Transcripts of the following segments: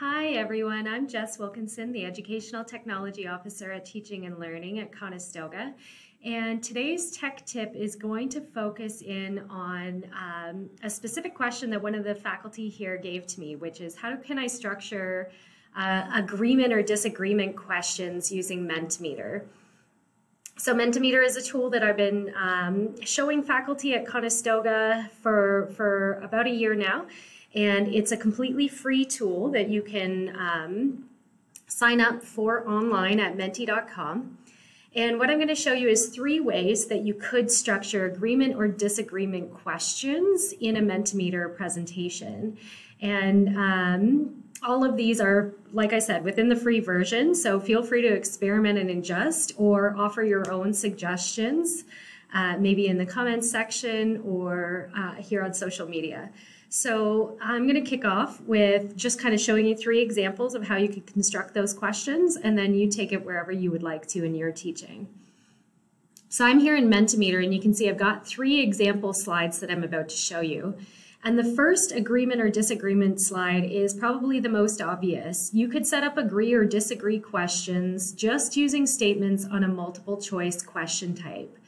Hi, everyone. I'm Jess Wilkinson, the Educational Technology Officer at Teaching and Learning at Conestoga. And today's tech tip is going to focus in on um, a specific question that one of the faculty here gave to me, which is how can I structure uh, agreement or disagreement questions using Mentimeter? So Mentimeter is a tool that I've been um, showing faculty at Conestoga for, for about a year now. And it's a completely free tool that you can um, sign up for online at menti.com. And what I'm going to show you is three ways that you could structure agreement or disagreement questions in a Mentimeter presentation. And um, all of these are, like I said, within the free version. So feel free to experiment and adjust or offer your own suggestions, uh, maybe in the comments section or uh, here on social media. So I'm going to kick off with just kind of showing you three examples of how you could construct those questions, and then you take it wherever you would like to in your teaching. So I'm here in Mentimeter, and you can see I've got three example slides that I'm about to show you. And the first agreement or disagreement slide is probably the most obvious. You could set up agree or disagree questions just using statements on a multiple choice question type.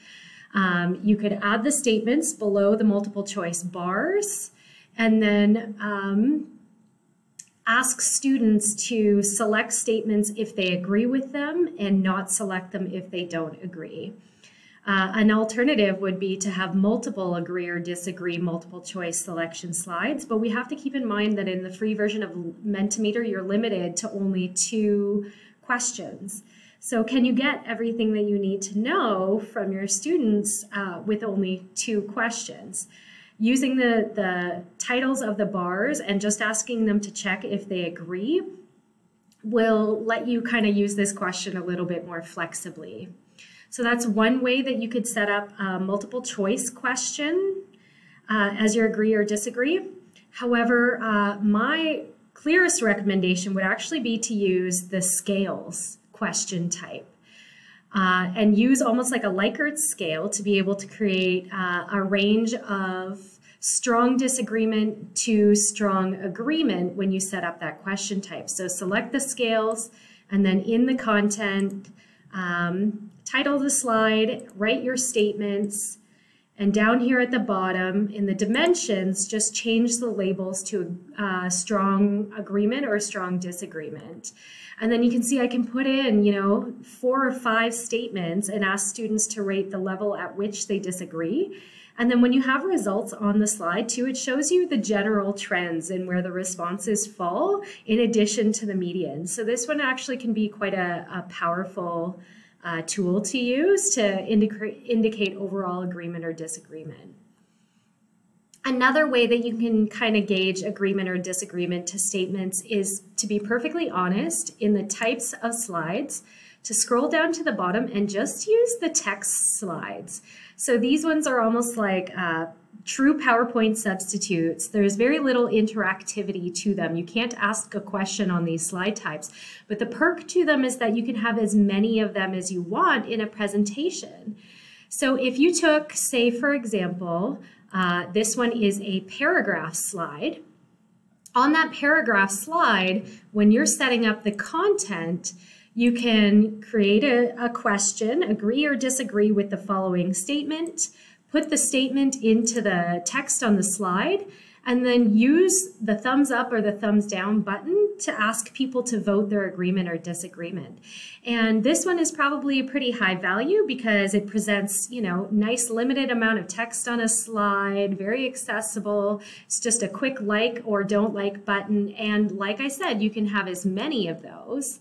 Um, you could add the statements below the multiple choice bars and then um, ask students to select statements if they agree with them and not select them if they don't agree. Uh, an alternative would be to have multiple agree or disagree multiple choice selection slides, but we have to keep in mind that in the free version of Mentimeter, you're limited to only two questions. So can you get everything that you need to know from your students uh, with only two questions? using the, the titles of the bars and just asking them to check if they agree will let you kind of use this question a little bit more flexibly. So that's one way that you could set up a multiple choice question uh, as your agree or disagree. However, uh, my clearest recommendation would actually be to use the scales question type uh, and use almost like a Likert scale to be able to create uh, a range of strong disagreement to strong agreement when you set up that question type. So select the scales and then in the content, um, title the slide, write your statements, and down here at the bottom in the dimensions, just change the labels to a uh, strong agreement or a strong disagreement. And then you can see I can put in, you know, four or five statements and ask students to rate the level at which they disagree. And then when you have results on the slide too, it shows you the general trends and where the responses fall in addition to the median. So this one actually can be quite a, a powerful uh, tool to use to indicate, indicate overall agreement or disagreement. Another way that you can kind of gauge agreement or disagreement to statements is to be perfectly honest in the types of slides, to scroll down to the bottom and just use the text slides. So these ones are almost like uh, true PowerPoint substitutes. There's very little interactivity to them. You can't ask a question on these slide types, but the perk to them is that you can have as many of them as you want in a presentation. So if you took, say, for example, uh, this one is a paragraph slide. On that paragraph slide, when you're setting up the content, you can create a, a question, agree or disagree with the following statement, put the statement into the text on the slide, and then use the thumbs up or the thumbs down button to ask people to vote their agreement or disagreement. And this one is probably a pretty high value because it presents, you know, nice limited amount of text on a slide, very accessible. It's just a quick like or don't like button. And like I said, you can have as many of those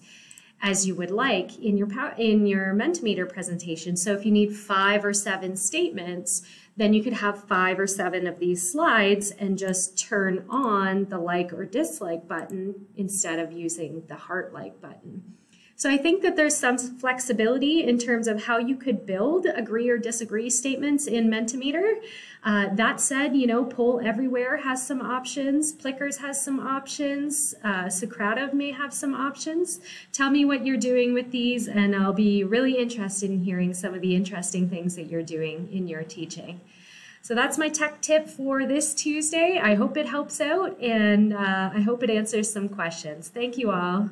as you would like in your in your Mentimeter presentation. So if you need five or seven statements, then you could have five or seven of these slides and just turn on the like or dislike button instead of using the heart like button. So I think that there's some flexibility in terms of how you could build agree or disagree statements in Mentimeter. Uh, that said, you know, Poll Everywhere has some options. Plickers has some options. Uh, Socrative may have some options. Tell me what you're doing with these and I'll be really interested in hearing some of the interesting things that you're doing in your teaching. So that's my tech tip for this Tuesday. I hope it helps out and uh, I hope it answers some questions. Thank you all.